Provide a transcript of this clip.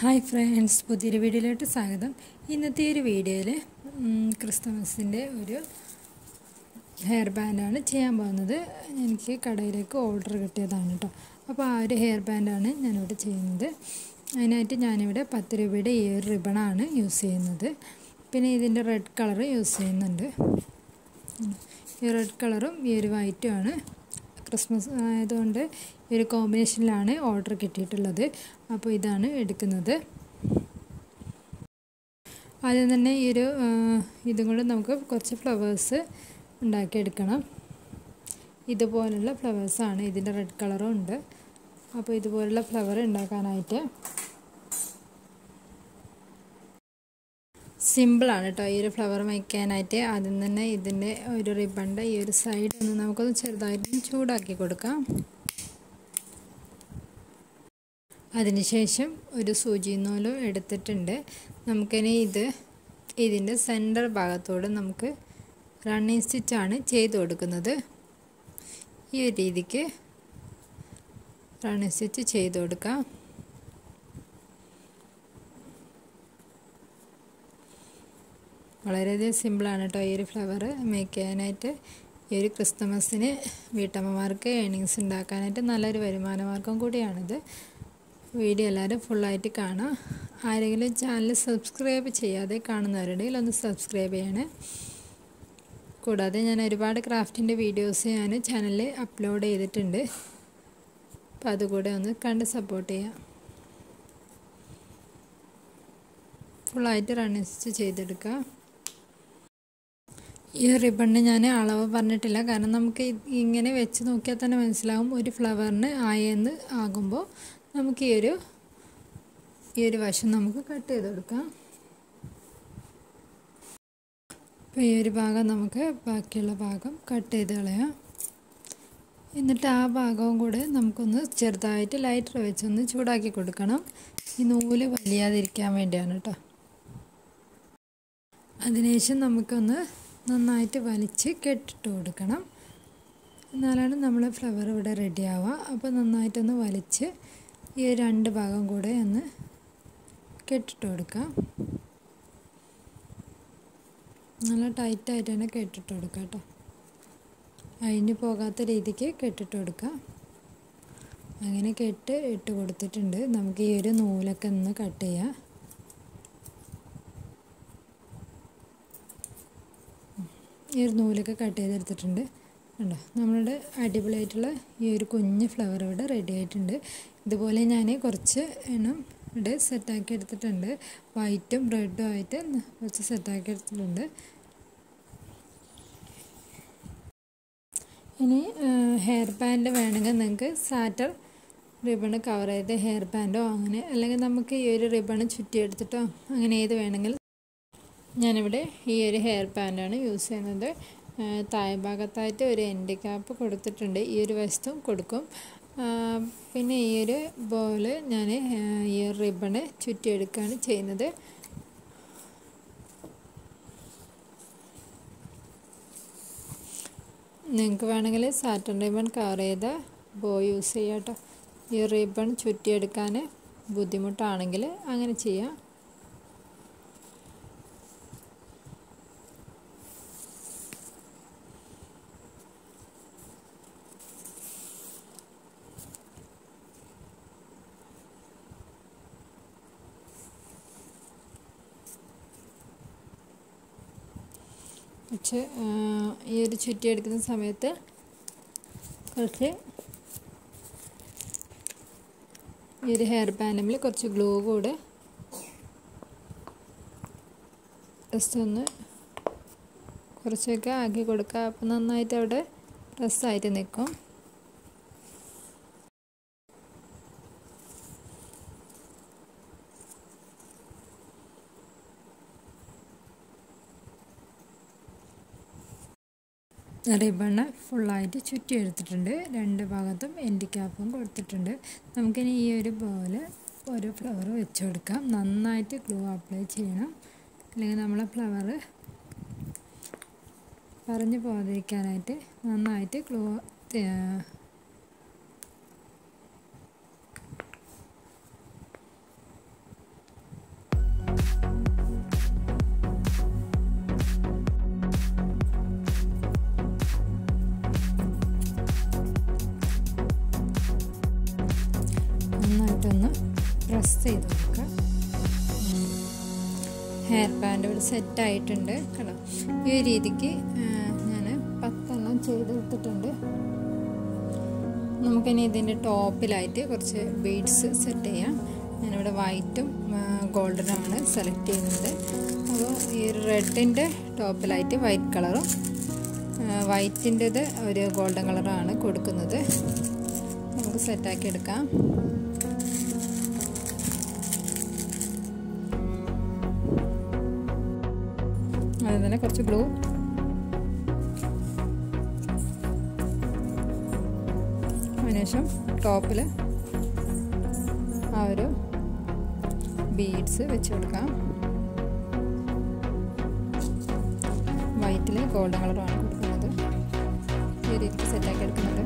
Hi friends പുതിയൊരു വീഡിയോയിലോട്ട് സ്വാഗതം. ഇന്നത്തെ ഒരു വീഡിയോയിൽ ക്രിസ്തുമസിന്റെ ഒരു ഹെയർ ബാൻഡാണ് ചെയ്യാൻ പോകുന്നത്. എനിക്ക് കടയിലേക്ക് ഓർഡർ കിട്ടിയതാണ് കേട്ടോ അപ്പോൾ ആ ഒരു ഹെയർ ബാൻഡാണ് ഞാനിവിടെ ചെയ്യുന്നത്. അതിനായിട്ട് ഞാനിവിടെ പത്ത് രൂപയുടെ ഈ ഒരു റിബണാണ് യൂസ് ചെയ്യുന്നത്. പിന്നെ ഇതിന്റെ റെഡ് കളർ യൂസ് ചെയ്യുന്നുണ്ട്. ഈ റെഡ് കളറും ഈ ഒരു വൈറ്റുമാണ് ക്രിസ്മസ് ആയതുകൊണ്ട് ഈ ഒരു കോമ്പിനേഷനിലാണ് ഓർഡർ കിട്ടിയിട്ടുള്ളത്. അപ്പോൾ ഇതാണ് എടുക്കുന്നത്. ആദ്യം തന്നെ ഈ ഒരു ഇതും കൊണ്ട് നമുക്ക് കുറച്ച് ഫ്ലവേഴ്സ് ഉണ്ടാക്കിയെടുക്കണം. ഇതുപോലുള്ള ഫ്ലവേഴ്സാണ് ഇതിന്റെ റെഡ് കളറും ഉണ്ട്. അപ്പോൾ ഇതുപോലുള്ള ഫ്ലവർ ഉണ്ടാക്കാനായിട്ട് സിമ്പിളാണ് കേട്ടോ ഈ ഒരു ഫ്ലവർ വയ്ക്കാനായിട്ട് ആദ്യം തന്നെ ഇതിന്റെ ഒരു റിബണിന്റെ ഈ ഒരു സൈഡ് ഒന്ന് നമുക്കൊന്ന് ചെറുതായിട്ട് ചൂടാക്കി കൊടുക്കാം. അതിനുശേഷം ഒരു സൂചി നൂലും എടുത്തിട്ടുണ്ട്. നമുക്കിനി ഇത് ഇതിന്റെ സെന്റർ ഭാഗത്തോട് നമുക്ക് റണ്ണിങ് സ്റ്റിച്ചാണ് ചെയ്ത് കൊടുക്കുന്നത്. ഈ ഒരു രീതിക്ക് റണ്ണിങ് സ്റ്റിച്ച് ചെയ്ത് കൊടുക്കാം. വളരെയധികം സിമ്പിളാണ് കേട്ടോ ഈ ഒരു ഫ്ലവർ മേക്ക് ചെയ്യാനായിട്ട് ഈ ഒരു ക്രിസ്തുമസിന് വീട്ടമ്മമാർക്ക് ഏണിങ്സ് ഉണ്ടാക്കാനായിട്ട് നല്ലൊരു വരുമാന മാർഗം കൂടിയാണിത്. വീഡിയോ എല്ലാവരും ഫുള്ളായിട്ട് കാണാം. ആരെങ്കിലും ചാനൽ സബ്സ്ക്രൈബ് ചെയ്യാതെ കാണുന്നവരുണ്ടെങ്കിൽ ഒന്ന് സബ്സ്ക്രൈബ് ചെയ്യണേ. കൂടാതെ ഞാൻ ഒരുപാട് ക്രാഫ്റ്റിന്റെ വീഡിയോസ് ഞാൻ ചാനലിൽ അപ്ലോഡ് ചെയ്തിട്ടുണ്ട്. അപ്പോൾ അതുകൂടെ ഒന്ന് കണ്ട് സപ്പോർട്ട് ചെയ്യാം. ഫുള്ളായിട്ട് റണ്ണിസ്റ്റ് ചെയ്തെടുക്കുക ഈ റിബണിന് ഞാൻ അളവ് പറഞ്ഞിട്ടില്ല. കാരണം നമുക്ക് ഇങ്ങനെ വെച്ച് നോക്കിയാൽ തന്നെ മനസ്സിലാവും ഒരു ഫ്ലവറിന് ആയെന്ന് ആകുമ്പോൾ നമുക്ക് ഈ ഒരു ഈ ഒരു വശം നമുക്ക് കട്ട് ചെയ്ത് കൊടുക്കാം. അപ്പോൾ ഈ ഒരു ഭാഗം നമുക്ക് ബാക്കിയുള്ള ഭാഗം കട്ട് ചെയ്ത് കളയാം. എന്നിട്ട് ആ ഭാഗവും കൂടെ നമുക്കൊന്ന് ചെറുതായിട്ട് ലൈറ്റർ വെച്ചൊന്ന് ചൂടാക്കി കൊടുക്കണം. ഈ നൂൽ വലിയാതിരിക്കാൻ വേണ്ടിയാണ് കേട്ടോ. അതിനുശേഷം നമുക്കൊന്ന് നന്നായിട്ട് വലിച്ച് കെട്ടിട്ട് കൊടുക്കണം. എന്നാലാണ് നമ്മൾ ഫ്ലവർ ഇവിടെ റെഡി ആവുക. അപ്പോൾ നന്നായിട്ടൊന്ന് വലിച്ച് ഈ രണ്ട് ഭാഗം കൂടെ ഒന്ന് കെട്ടിട്ട് കൊടുക്കാം. നല്ല ടൈറ്റായിട്ട് തന്നെ കെട്ടിട്ട് കൊടുക്കാം കേട്ടോ. അഴിഞ്ഞു പോകാത്ത രീതിക്ക് കെട്ടിട്ട് കൊടുക്കാം. അങ്ങനെ കെട്ട് ഇട്ട് കൊടുത്തിട്ടുണ്ട്. നമുക്ക് ഈ ഒരു നൂലൊക്കെ ഒന്ന് കട്ട് ചെയ്യാം. ഈ ഒരു നൂലൊക്കെ കട്ട് ചെയ്തെടുത്തിട്ടുണ്ട്. കണ്ടോ? നമ്മളുടെ അടിപൊളിയായിട്ടുള്ള ഈ ഒരു കുഞ്ഞ് ഫ്ലവർ ഇവിടെ റെഡി ആയിട്ടുണ്ട്. ഇതുപോലെ ഞാൻ കുറച്ച് എണ്ണം ഇവിടെ സെറ്റാക്കി എടുത്തിട്ടുണ്ട്. വൈറ്റും റെഡും ആയിട്ട് കുറച്ച് സെറ്റാക്കി എടുത്തിട്ടുണ്ട്. ഇനി ഹെയർ ബാൻഡ് വേണമെങ്കിൽ നിങ്ങൾക്ക് സാറ്റർ റിബണ് കവർ ചെയ്ത് ഹെയർ ബാൻഡോ അങ്ങനെ അല്ലെങ്കിൽ നമുക്ക് ഈ ഒരു റിബണ് ചുറ്റിയെടുത്തിട്ടോ അങ്ങനെ ഏത് വേണമെങ്കിലും ഞാനിവിടെ ഈ ഒരു ഹെയർ പാന്റാണ് യൂസ് ചെയ്യുന്നത്. താഴെ ഭാഗത്തായിട്ട് ഒരു എൻഡ് ക്യാപ്പ് കൊടുത്തിട്ടുണ്ട്. ഈ ഒരു വശത്തും കൊടുക്കും. പിന്നെ ഈ ഒരു ബോൾ ഞാൻ ഈ റിബണ് ചുറ്റിയെടുക്കുകയാണ് ചെയ്യുന്നത്. നിങ്ങൾക്ക് വേണമെങ്കിൽ സാറ്റൻ റിബൺ കവർ ചെയ്ത ബോ യൂസ് ചെയ്യാം കേട്ടോ ഈ റിബൺ ചുറ്റിയെടുക്കാൻ ബുദ്ധിമുട്ടാണെങ്കിൽ അങ്ങനെ ചെയ്യാം. പക്ഷെ ഈ ഒരു ചുറ്റി എടുക്കുന്ന സമയത്ത് കുറച്ച് ഈ ഒരു ഹെയർ പാനമിൽ കുറച്ച് ഗ്ലൂ കൂടെ ജസ്റ്റ് ഒന്ന് കുറച്ചൊക്കെ ആക്കി കൊടുക്കുക. അപ്പം നന്നായിട്ട് അവിടെ പ്രസ്സായിട്ട് നിൽക്കും. റിബണ് ഫുള്ളായിട്ട് ചുറ്റി എടുത്തിട്ടുണ്ട്. രണ്ട് ഭാഗത്തും എൻഡ് ക്യാപ്പും കൊടുത്തിട്ടുണ്ട്. നമുക്കിനി ഈ ഒരു പോലെ ഒരു ഫ്ലവർ വെച്ച് കൊടുക്കാം. നന്നായിട്ട് ഗ്ലൂ അപ്ലൈ ചെയ്യണം. അല്ലെങ്കിൽ നമ്മളെ ഫ്ലവർ പറഞ്ഞു പോകാതിരിക്കാനായിട്ട് നന്നായിട്ട് ഗ്ലൂ ഹെയർ ബാൻഡ് ഇവിടെ സെറ്റ് ആയിട്ടുണ്ട് കേട്ടോ. ഈ ഒരു രീതിക്ക് ഞാൻ പത്തെണ്ണം ചെയ്തെടുത്തിട്ടുണ്ട്. നമുക്കിനി ഇതിന്റെ ടോപ്പിലായിട്ട് കുറച്ച് ബീഡ്സ് സെറ്റ് ചെയ്യാം. ഞാനിവിടെ വൈറ്റും ഗോൾഡനുമാണ് സെലക്ട് ചെയ്യുന്നത്. അപ്പോൾ ഈ റെഡിന്റെ ടോപ്പിലായിട്ട് വൈറ്റ് കളറും വൈറ്റിന്റെത് ഒരു ഗോൾഡൻ കളറാണ് കൊടുക്കുന്നത്. നമുക്ക് സെറ്റാക്കി എടുക്കാം. അതിൽ തന്നെ കുറച്ച് ഗ്ലൂ അതിനുശേഷം ടോപ്പിൽ ആ ഒരു ബീഡ്സ് വെച്ച് കൊടുക്കാം. വൈറ്റിൽ ഗോൾഡൻ കളറാണ് കൊടുക്കുന്നത്. ഈ രീതിക്ക് സെറ്റാക്കി എടുക്കുന്നത്.